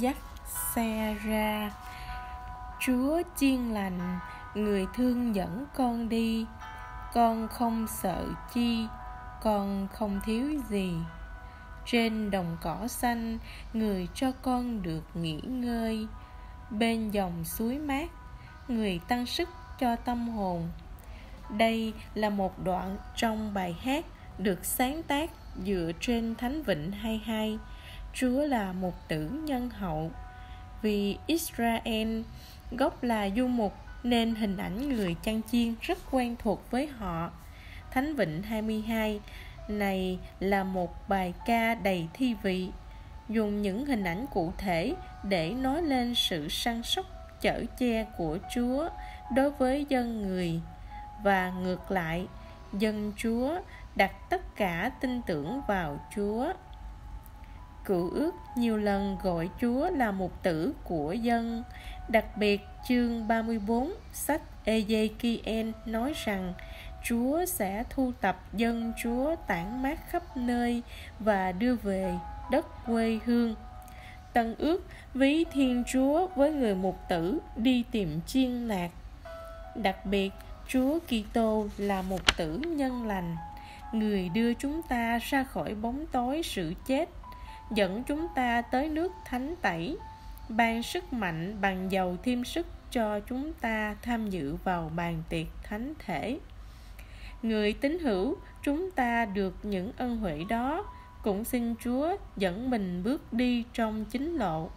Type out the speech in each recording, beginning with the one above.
dắt xe ra. Chúa chiên lành, người thương dẫn con đi. Con không sợ chi, con không thiếu gì. Trên đồng cỏ xanh, người cho con được nghỉ ngơi. Bên dòng suối mát, người tăng sức cho tâm hồn. Đây là một đoạn trong bài hát được sáng tác dựa trên Thánh Vịnh 22. Chúa là một tử nhân hậu. Vì Israel gốc là du mục nên hình ảnh người chăn chiên rất quen thuộc với họ. Thánh Vịnh 22 này là một bài ca đầy thi vị, dùng những hình ảnh cụ thể để nói lên sự săn sóc chở che của Chúa đối với dân người và ngược lại, dân Chúa đặt tất cả tin tưởng vào Chúa. Cựu ước nhiều lần gọi Chúa là một tử của dân. Đặc biệt chương 34 sách Ezekiel nói rằng Chúa sẽ thu tập dân Chúa tản mát khắp nơi và đưa về đất quê hương. Tân ước ví Thiên Chúa với người mục tử đi tìm chiên lạc. Đặc biệt, Chúa Kitô là một tử nhân lành người đưa chúng ta ra khỏi bóng tối sự chết dẫn chúng ta tới nước thánh tẩy, ban sức mạnh bằng dầu thêm sức cho chúng ta tham dự vào bàn tiệc thánh thể. Người tín hữu, chúng ta được những ân huệ đó, cũng xin chúa dẫn mình bước đi trong chính lộ,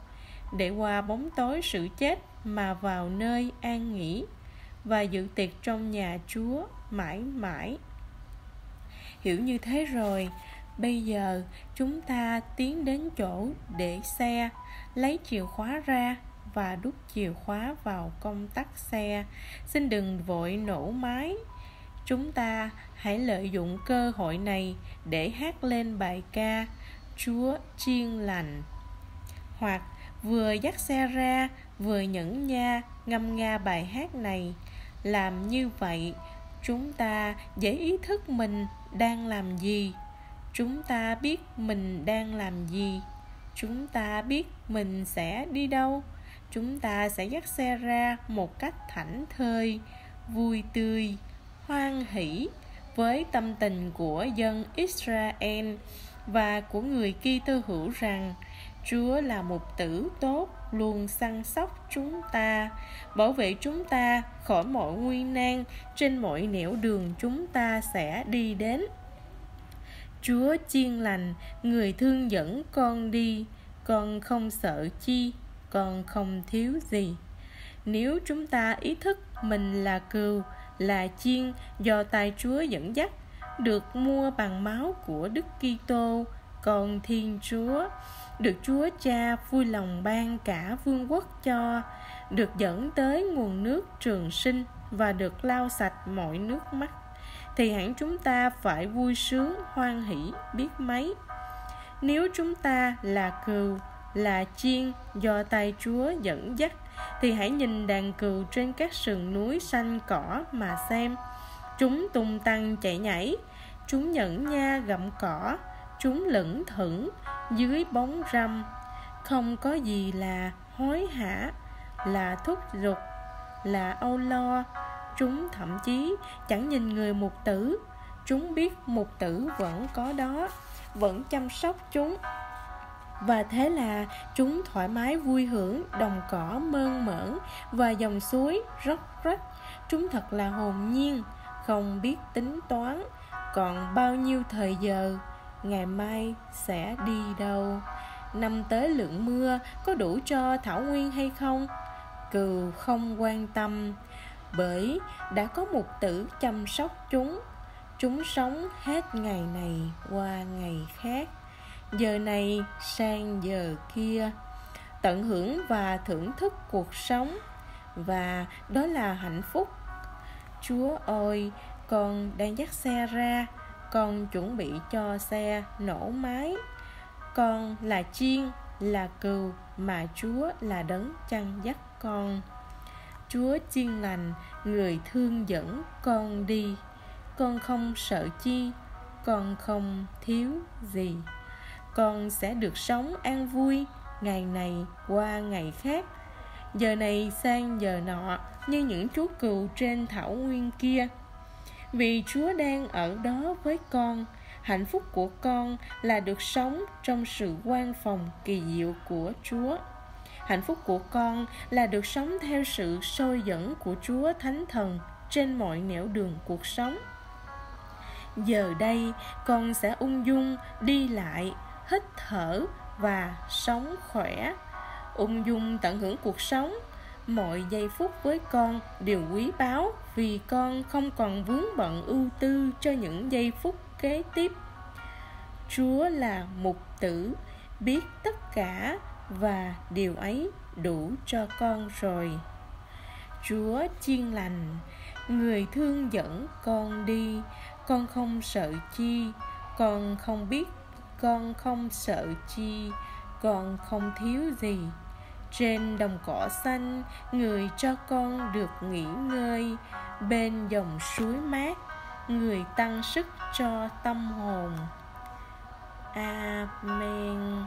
để qua bóng tối sự chết mà vào nơi an nghỉ, và dự tiệc trong nhà chúa mãi mãi. Hiểu như thế rồi bây giờ, chúng ta tiến đến chỗ để xe, lấy chìa khóa ra và đút chìa khóa vào công tắc xe. Xin đừng vội nổ máy. Chúng ta hãy lợi dụng cơ hội này để hát lên bài ca chúa chiên lành. Hoặc vừa dắt xe ra, vừa nhẫn nha, ngâm nga bài hát này. Làm như vậy, chúng ta dễ ý thức mình đang làm gì chúng ta biết mình đang làm gì chúng ta biết mình sẽ đi đâu chúng ta sẽ dắt xe ra một cách thảnh thơi vui tươi hoan hỷ với tâm tình của dân Israel và của người Kitô hữu rằng Chúa là một tử tốt luôn săn sóc chúng ta, bảo vệ chúng ta khỏi mọi nguy nan trên mọi nẻo đường chúng ta sẽ đi đến. Chúa chiên lành, người thương dẫn con đi, con không sợ chi, con không thiếu gì. Nếu chúng ta ý thức mình là cừu, là chiên do tay Chúa dẫn dắt, được mua bằng máu của Đức Kitô, con Thiên Chúa, được Chúa Cha vui lòng ban cả vương quốc cho, được dẫn tới nguồn nước trường sinh và được lau sạch mọi nước mắt, thì hẳn chúng ta phải vui sướng hoan hỷ biết mấy. Nếu chúng ta là cừu, là chiên do tay Chúa dẫn dắt, thì hãy nhìn đàn cừu trên các sườn núi xanh cỏ mà xem. Chúng tung tăng chạy nhảy, chúng nhẫn nha gặm cỏ, chúng lững thững dưới bóng râm không có gì là hối hả là thúc giục là âu lo chúng thậm chí chẳng nhìn người mục tử. Chúng biết mục tử vẫn có đó, vẫn chăm sóc chúng. Và thế là chúng thoải mái vui hưởng, đồng cỏ mơn mởn và dòng suối róc rách. Chúng thật là hồn nhiên, không biết tính toán. Còn bao nhiêu thời giờ, ngày mai sẽ đi đâu? Năm tới lượng mưa có đủ cho thảo nguyên hay không? Cừu không quan tâm bởi đã có một tử chăm sóc chúng. Chúng sống hết ngày này qua ngày khác. Giờ này sang giờ kia. Tận hưởng và thưởng thức cuộc sống. Và đó là hạnh phúc. Chúa ơi, con đang dắt xe ra. Con chuẩn bị cho xe nổ máy. Con là chiên, là cừu mà chúa là đấng chăn dắt con chúa chiên lành, người thương dẫn con đi. Con không sợ chi, con không thiếu gì. Con sẽ được sống an vui, ngày này qua ngày khác. Giờ này sang giờ nọ, như những chú cừu trên thảo nguyên kia. Vì chúa đang ở đó với con, hạnh phúc của con là được sống trong sự quan phòng kỳ diệu của chúa hạnh phúc của con là được sống theo sự sôi dẫn của chúa thánh thần trên mọi nẻo đường cuộc sống. Giờ đây, con sẽ ung dung đi lại, hít thở và sống khỏe. Ung dung tận hưởng cuộc sống. Mọi giây phút với con đều quý báu vì con không còn vướng bận ưu tư cho những giây phút kế tiếp. Chúa là mục tử, biết tất cả và điều ấy đủ cho con rồi. Chúa chiên lành, người thương dẫn con đi. Con không sợ chi, con không biết, con không sợ chi, con không thiếu gì. Trên đồng cỏ xanh, người cho con được nghỉ ngơi. Bên dòng suối mát, người tăng sức cho tâm hồn. Amen.